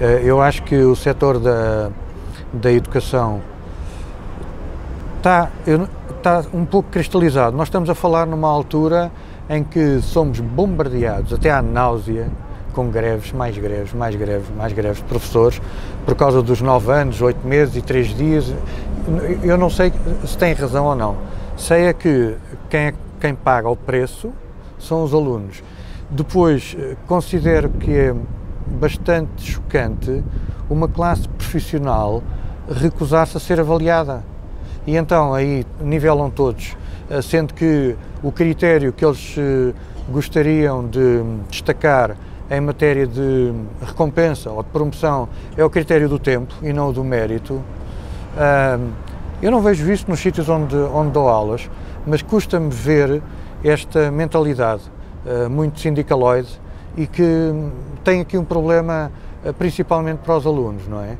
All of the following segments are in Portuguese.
Eh, eu acho que o setor da, da educação está, está um pouco cristalizado. Nós estamos a falar numa altura em que somos bombardeados até à náusea com greves, mais greves, mais greves, mais greves de professores, por causa dos nove anos, oito meses e três dias. Eu não sei se tem razão ou não. Sei é que quem, é, quem paga o preço são os alunos. Depois, eh, considero que é bastante chocante uma classe profissional recusar-se a ser avaliada. E então aí nivelam todos, eh, sendo que o critério que eles eh, gostariam de destacar em matéria de recompensa ou de promoção é o critério do tempo e não o do mérito. Eu não vejo isso nos sítios onde, onde dou aulas, mas custa-me ver esta mentalidade eh, muito sindicaloide e que tem aqui um problema eh, principalmente para os alunos, não é?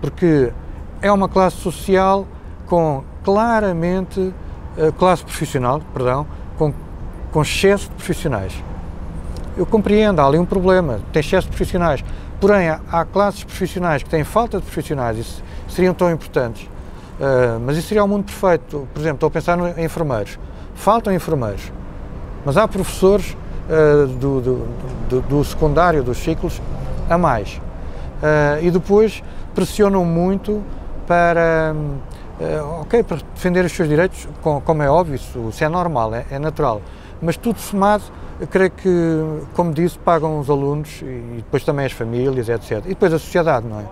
Porque é uma classe social com claramente eh, classe profissional, perdão, com, com excesso de profissionais. Eu compreendo, há ali um problema, tem excesso de profissionais. Porém, há, classes profissionais que têm falta de profissionais e seriam tão importantes. Uh, mas isso seria o um mundo perfeito. Por exemplo, estou a pensar em enfermeiros. Faltam enfermeiros. Mas há professores uh, do, do, do, do, secundário, dos ciclos, a mais. Uh, e depois pressionam muito para, ok, para defender os seus direitos, como é óbvio, isso, isso é normal, é, é natural. Mas tudo somado creio que, como disse, pagam os alunos e depois também as famílias, etc. E depois a sociedade, não é?